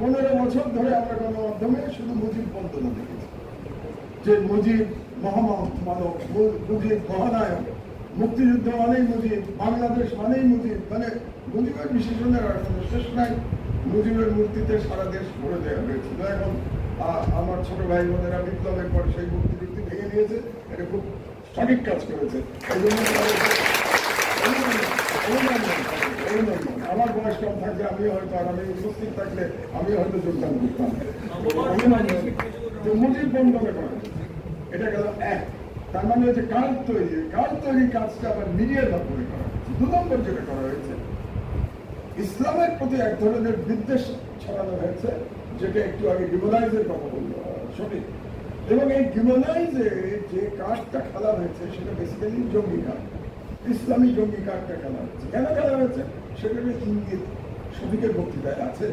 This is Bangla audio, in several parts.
পনেরো বছর ধরে আমরা গণমাধ্যমে শুধু মুজিব বন্দনা দেখেছি। যে মুজিব মহামানব মুজিব, মহানায়ক, মুক্তিযুদ্ধ মানেই মুজিব, বাংলাদেশ মানেই মুজিব মানে মুজিবের বিশেষণের আর কোনো শেষ নাই। মুজিবের মূর্তিতে সারা দেশ ভরে দেওয়া হয়েছিল। এখন আমার ছোট ভাই বোনেরা বিপ্লবের পর সেই মূর্তি টুর্তি ভেঙে দিয়েছে। এটা খুব সঠিক কাজ করেছে। এই জন্য আমার বয়স কম থাকলে আমি হয়তো আর আমি উপস্থিত থাকলে আমি হয়তো যোগদান করতাম। মুজিব বন্ধনে করা। এটা গেল এক তার মানে হচ্ছে কাল তৈরি কাল তৈরি কাজটা আবার মিডিয়ার মাধ্যমে করা দু নম্বর যেটা করা হয়েছে, ইসলামের প্রতি এক ধরনের বিদ্বেষ ছড়ানো হয়েছে, যেটা একটু আগে ডিমোনাইজের কথা বলল, সঠিক এবং এই ডিমোনাইজে যে কাজটা খেলা হয়েছে, সেটা বেসিক্যালি জঙ্গি কার্ড ইসলামী জঙ্গি কার্ডটা খেলা হচ্ছে? কেন খেলা হয়েছে, সেটা ইঙ্গিত শফিকের বক্তৃতায় আছে।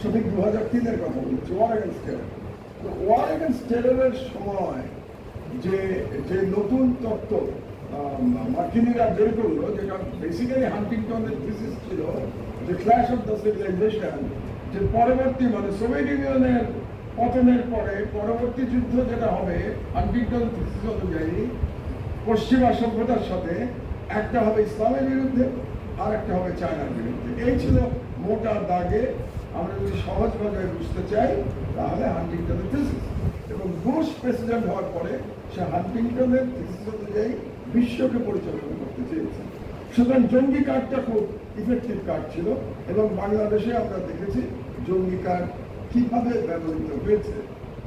শফিক দু হাজার তিনের কথা বলছে ওয়ার এগেন্স্ট টেরর তো ওয়ার এগেন্স্ট টেররের সময় যে যে নতুন তত্ত্ব মার্কিনিরা বের করল, যেটা বেসিক্যালি হান্টিংটনের থিসিস ছিল, যে ক্ল্যাশ অফ দ্য সিভিলাইজেশন যে পরবর্তী মানে সোভিয়েত ইউনিয়নের পতনের পরে পরবর্তী যুদ্ধ যেটা হবে হান্টিংটন থিসিস অনুযায়ী পশ্চিমা সভ্যতার সাথে একটা হবে ইসলামের বিরুদ্ধে আর একটা হবে চায়নার বিরুদ্ধে। এই ছিল মোটা দাগে। আমরা যদি সহজ ভাষায় বুঝতে চাই, তাহলে হান্টিংটনের থিসিস এবং বুশ প্রেসিডেন্ট হওয়ার পরে সে হান্টিংটনের থিসিস অনুযায়ী বিশ্বকে পরিচালনা করতে চেয়েছে। সুতরাং জঙ্গি কার্ডটা খুব ইফেক্টিভ কার্ড ছিল এবং বাংলাদেশে আমরা দেখেছি জঙ্গি কার্ড কীভাবে ব্যবহৃত হয়েছে।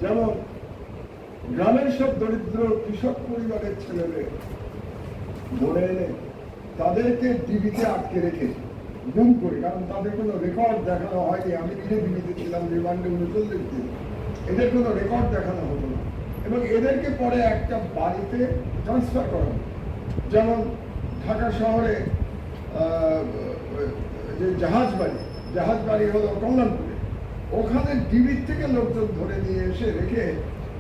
যেমন গ্রামের সব দরিদ্র কৃষক পরিবারের ছেলেদের ধরে এনে তাদেরকে ডিবিতে আটকে রেখে গুম করে, কারণ তাদের কোনো রেকর্ড দেখানো হয়নি। আমি নিজে ডিবিতে ছিলাম রিমান্ডে উনচল্লিশ দিন। এদের কোনো রেকর্ড দেখানো হতো না। এবং এদেরকে পরে একটা বাড়িতে ট্রান্সফার করা যেমন ঢাকা শহরে যে জাহাজ বাড়ি জাহাজ বাড়ি হলো কল্যাণপুরে। ওখানে ডিবির থেকে লোকজন ধরে নিয়ে এসে রেখে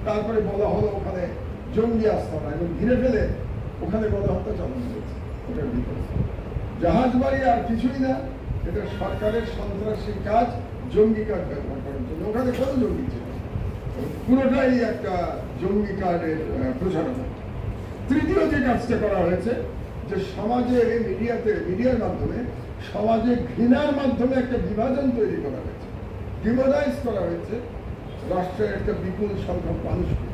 তারপরে বলা হলো ওখানে জঙ্গি আস্তানা এবং ঘিরে ফেলে ওখানে গণহত্যা চালানো হয়েছে? ওটার বিপরীত জাহাজ বাড়ি আর কিছুই না, এটা সরকারের সন্ত্রাসী কাজ, জঙ্গি কার্ড ব্যবহার করার জন্য। ওখানে কত জঙ্গি ছিল পুরোটাই একটা জঙ্গি কার্ডের প্রচারণা। তৃতীয় যে কাজটা করা হয়েছে, যে সমাজে, মিডিয়াতে, মিডিয়ার মাধ্যমে সমাজে ঘৃণার মাধ্যমে একটা বিভাজন তৈরি করা হয়েছে। ডিমোনাইজ করা হয়েছে। রাষ্ট্রের একটা বিপুল সংখ্যক মানুষকে।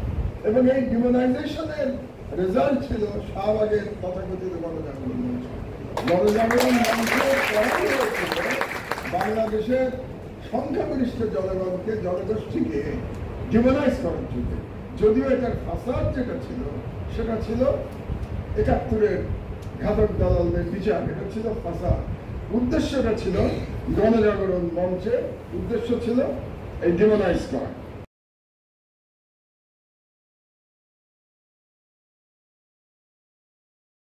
এবং এই ডিমোনাইজেশনের রেজাল্ট ছিল শাহবাগের তথাকথিত গণজাগরণ মঞ্চ। গণজাগরণ পরাই বাংলাদেশের সংখ্যাগরিষ্ঠ জনগণকে, জনগোষ্ঠীকে ডিমোনাইজ করার জন্য। যদিও এটার ফাসাদ যেটা ছিল, সেটা ছিল একাত্তরের ঘাতক দালালদের বিচার। এটা ছিল ফাসাদ। উদ্দেশ্যটা ছিল গণজাগরণ মঞ্চের উদ্দেশ্য ছিল এই ডিমোনাইজ করা।